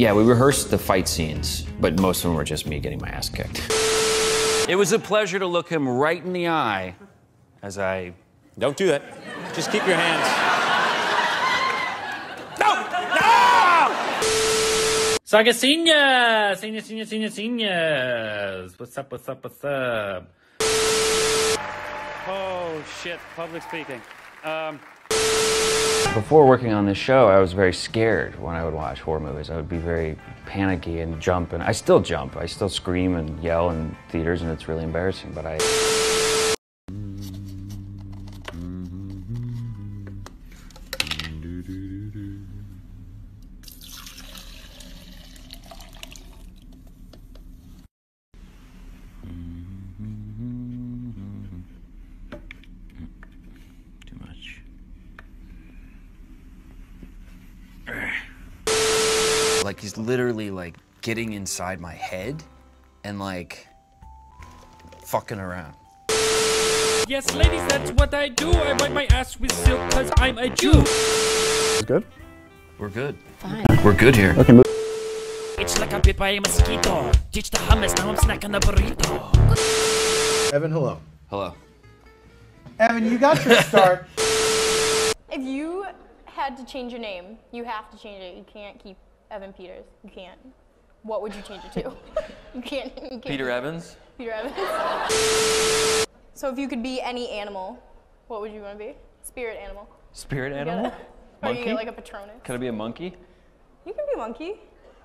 Yeah, we rehearsed the fight scenes, but most of them were just me getting my ass kicked. It was a pleasure to look him right in the eye as I. Don't do that. Just keep your hands. No! No! Saga senior, senior, senior, senior, seniors. What's up? What's up? What's up? Oh shit, public speaking. Um, Before working on this show, I was very scared when I would watch horror movies. I would be very panicky and jump, and I still jump. I still scream and yell in theaters, and it's really embarrassing. But I. Like he's literally like getting inside my head and like fucking around. Yes, ladies, that's what I do. I wipe my ass with silk because I'm a Jew. Good? We're good. Fine. We're good here. Okay, move. It's like I'm bit by a mosquito. Ditch the hummus, now I'm snacking the burrito. Evan, hello. Hello. Evan, you got your start. If you had to change your name, you have to change it. You can't keep Evan Peters. You can't. What would you change it to? you can't. You can't Peter Evans? Peter Evans. so if you could be any animal, what would you want to be? Spirit animal. Spirit animal? get it? Or you Monkey? get like a Patronus. Can I be a monkey? You can be a monkey.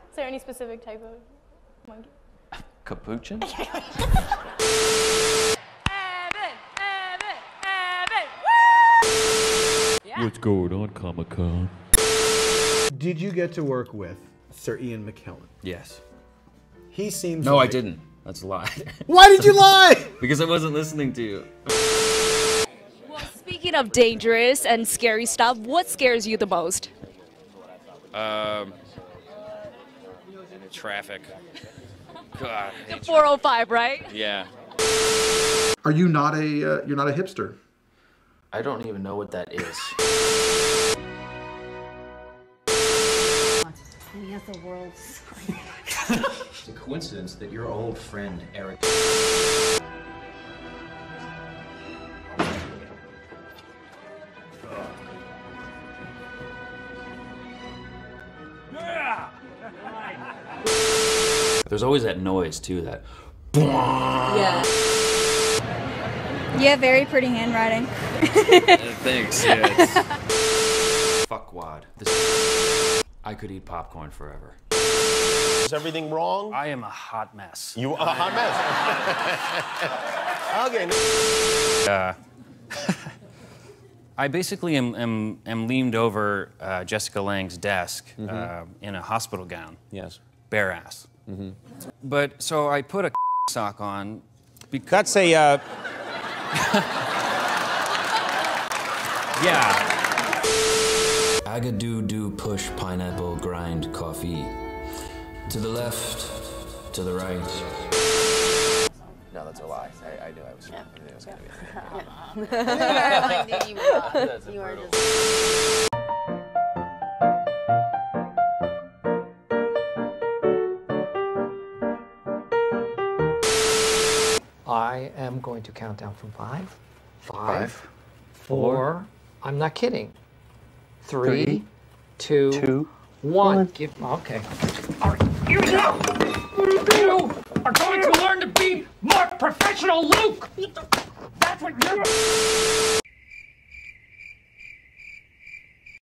Is there any specific type of monkey? Capuchin? Evan, Evan, Evan, Woo! Yeah. What's going on, Comic Con? Did you get to work with Sir Ian McKellen? yes. He seems. No, I didn't. That's a lie. Why did you lie? because I wasn't listening to you. Well, speaking of dangerous and scary stuff, what scares you the most? um, traffic. God, I hate 405, right? yeah. Are you not a uh, you're not a hipster? I don't even know what that is. He has the world's. It's a coincidence that your old friend Eric. There's always that noise too. That. Yeah. You have very pretty handwriting. Thanks. Yeah. it's- Fuckwad. This. I could eat popcorn forever. Is everything wrong? I am a hot mess. You are a hot mess. okay. Uh, I basically am, am, am leaned over uh, Jessica Lange's desk uh, in a hospital gown, Yes. bare ass. Mm -hmm. But so I put a sock on. Because, That's a. Uh, yeah. Agadoo do do push pineapple grind coffee. To the left, to the right. No, that's a lie. I, I knew I was. yeah. I knew I was gonna be. you are just. I am going to count down from five, five, Five. four. I'm not kidding. Three, Three, two, two, one. Give. Oh, okay. All right. Here we go. You are going to learn to be more professional, Luke. That's what you're.